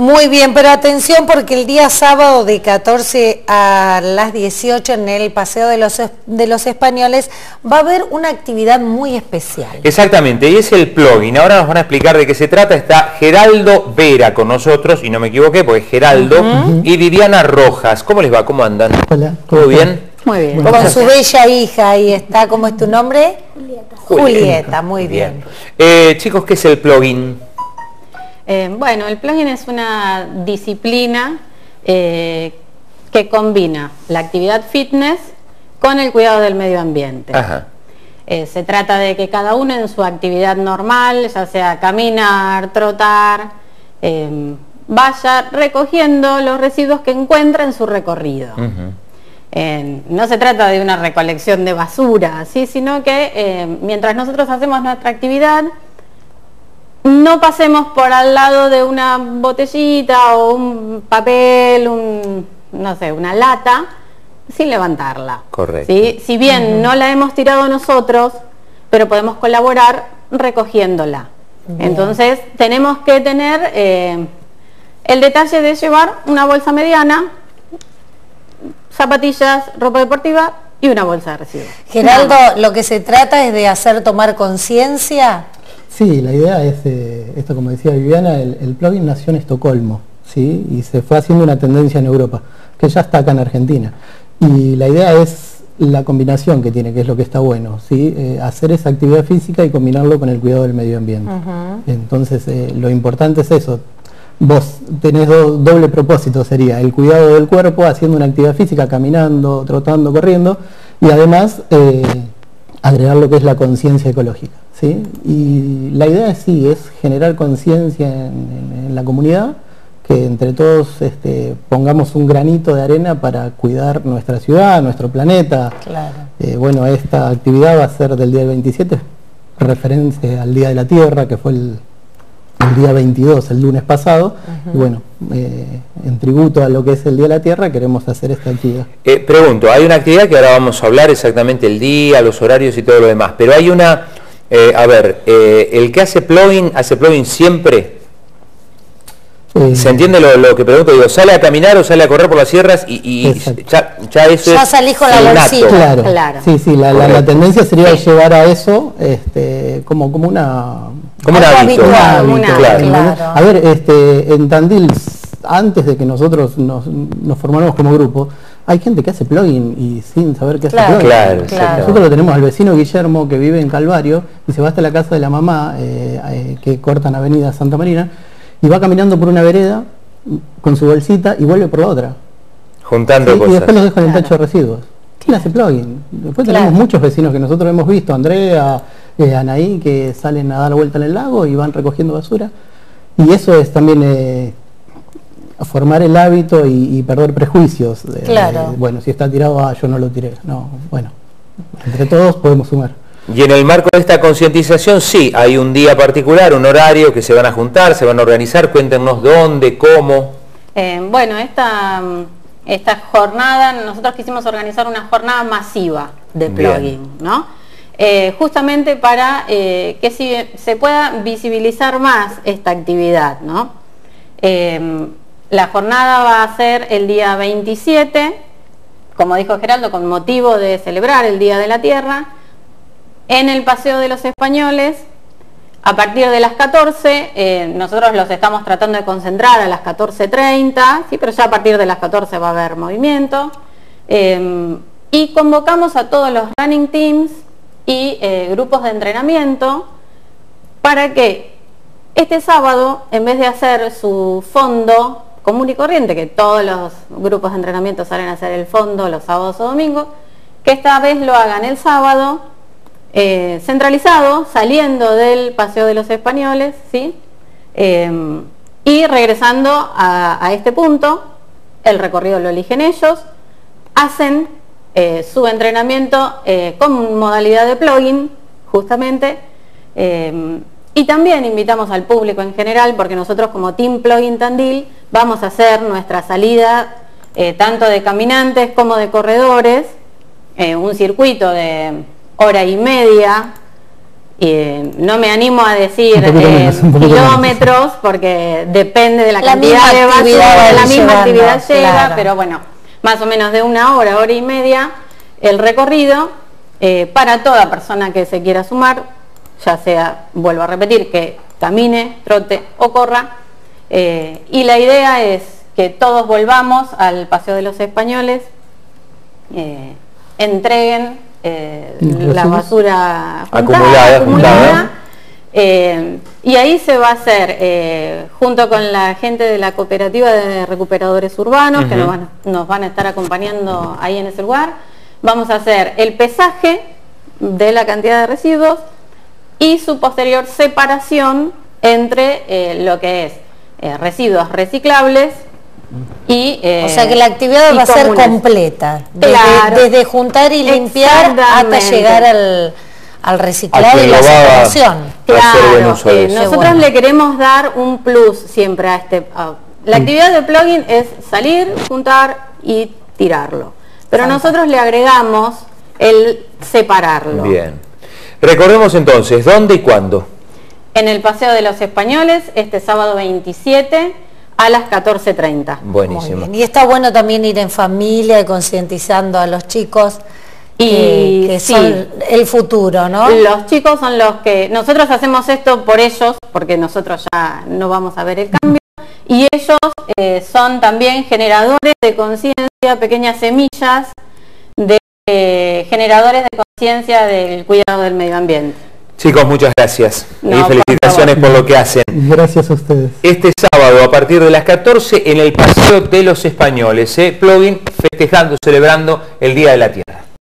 Muy bien, pero atención porque el día sábado de 14 a las 18 en el Paseo de los, de los Españoles va a haber una actividad muy especial. Exactamente, y es el plugin. Ahora nos van a explicar de qué se trata. Está Geraldo Vera con nosotros, y no me equivoqué porque es Geraldo, y Viviana Rojas. ¿Cómo les va? ¿Cómo andan? Hola. ¿Todo bien? Muy bien. Con su bella hija, ahí está. ¿Cómo es tu nombre? Julieta. Julieta, muy bien. Eh, chicos, ¿qué es el plugin? Eh, bueno, el plugin es una disciplina eh, que combina la actividad fitness con el cuidado del medio ambiente. Eh, se trata de que cada uno en su actividad normal, ya sea caminar, trotar, vaya recogiendo los residuos que encuentra en su recorrido. no se trata de una recolección de basura, ¿sí? sino que mientras nosotros hacemos nuestra actividad, no pasemos por al lado de una botellita o un papel, un, no sé, una lata, sin levantarla. Correcto. Si bien no la hemos tirado nosotros, pero podemos colaborar recogiéndola. Entonces tenemos que tener eh, el detalle de llevar una bolsa mediana, zapatillas, ropa deportiva y una bolsa de residuos. Geraldo, lo que se trata es de hacer tomar conciencia Sí, la idea es, eh, esto como decía Viviana, el, plugin nació en Estocolmo, ¿sí? Y se fue haciendo una tendencia en Europa, que ya está acá en Argentina. Y la idea es la combinación que tiene, que es lo que está bueno, ¿sí? Eh, hacer esa actividad física y combinarlo con el cuidado del medio ambiente. Entonces, eh, lo importante es eso. Vos tenés doble propósito, sería el cuidado del cuerpo haciendo una actividad física, caminando, trotando, corriendo, y además agregar lo que es la conciencia ecológica. ¿Sí? Y la idea es sí, es generar conciencia en, la comunidad, que entre todos este, pongamos un granito de arena para cuidar nuestra ciudad, nuestro planeta. Eh, bueno, esta actividad va a ser del día 27, referencia al Día de la Tierra, que fue el, día 22, el lunes pasado. Y bueno, eh, en tributo a lo que es el Día de la Tierra, queremos hacer esta actividad. Eh, pregunto, hay una actividad que ahora vamos a hablar exactamente el día, los horarios y todo lo demás, pero hay una eh, a ver, eh, el que hace plugin, hace plugin siempre. ¿Se entiende lo, que pregunto? Digo, ¿sale a caminar o sale a correr por las sierras? Y, ya, ya, eso ya salís con la bolsita. Claro, claro. Sí, sí, la, tendencia sería llevar a eso este, como, como una... Como un hábito. A ver, este, en Tandil, antes de que nosotros nos, nos formáramos como grupo, hay gente que hace plugin y sin saber qué hace plugin. Claro, Nosotros lo tenemos al vecino Guillermo que vive en Calvario y se va hasta la casa de la mamá eh, eh, que cortan Avenida Santa Marina y va caminando por una vereda con su bolsita y vuelve por la otra. Juntando cosas. Y después los deja en el tacho de residuos. ¿Quién hace plugin? Después tenemos muchos vecinos que nosotros hemos visto, Andrea, eh, Anaí, que salen a dar vuelta en el lago y van recogiendo basura. Y eso es también formar el hábito y, perder prejuicios. claro. bueno, si está tirado, ah, yo no lo tiré. No, bueno, entre todos podemos sumar. Y en el marco de esta concientización, sí, hay un día particular, un horario que se van a juntar, se van a organizar. Cuéntenos dónde, cómo. Eh, bueno, esta, esta jornada, nosotros quisimos organizar una jornada masiva de plugin, ¿no? Eh, justamente para eh, que si, se pueda visibilizar más esta actividad, ¿no? La jornada va a ser el día 27, como dijo Geraldo, con motivo de celebrar el Día de la Tierra, en el Paseo de los Españoles. A partir de las 14, eh, nosotros los estamos tratando de concentrar a las 14.30, ¿sí? pero ya a partir de las 14 va a haber movimiento. Eh, y convocamos a todos los running teams y eh, grupos de entrenamiento para que este sábado, en vez de hacer su fondo común y corriente, que todos los grupos de entrenamiento salen a hacer el fondo los sábados o domingos, que esta vez lo hagan el sábado, eh, centralizado, saliendo del Paseo de los Españoles, ¿sí? Em, y regresando a, este punto, el recorrido lo eligen ellos, hacen eh, su entrenamiento eh, con modalidad de plugin, justamente, em, y también invitamos al público en general, porque nosotros como Team Plugin Tandil vamos a hacer nuestra salida eh, tanto de caminantes como de corredores, eh, un circuito de hora y media. Y no me animo a decir eh, kilómetros porque depende de la, cantidad de basura, la misma actividad lleva, pero bueno, más o menos de una hora, hora y media el recorrido eh, para toda persona que se quiera sumar, ya sea, vuelvo a repetir, que camine, trote o corra. Eh, y la idea es que todos volvamos al Paseo de los Españoles, entreguen eh, la basura acumulada, eh, y ahí se va a hacer, eh, junto con la gente de la cooperativa de recuperadores urbanos, que nos van, a estar acompañando ahí en ese lugar, vamos a hacer el pesaje de la cantidad de residuos y su posterior separación entre lo que es residuos reciclables y, o sea que la actividad va a ser completa, desde, juntar y limpiar hasta llegar al, al reciclado y la separación. Claro, eh, nosotros le queremos dar un plus siempre a este... la actividad de plugin es salir, juntar y tirarlo. Pero nosotros le agregamos el separarlo. Bien. Recordemos entonces, ¿dónde y cuándo? En el Paseo de los Españoles, este sábado 27 a las 14.30. Buenísimo. Y está bueno también ir en familia, concientizando a los chicos y que son el futuro, ¿no? Los chicos son los que, nosotros hacemos esto por ellos, porque nosotros ya no vamos a ver el cambio, y ellos eh, son también generadores de conciencia, pequeñas semillas de eh, generadores de conciencia del cuidado del medio ambiente. Chicos, muchas gracias y felicitaciones por, lo que hacen. Gracias a ustedes. Este sábado, a partir de las 14, en el Paseo de los Españoles, ¿eh? plugin festejando, celebrando el Día de la Tierra.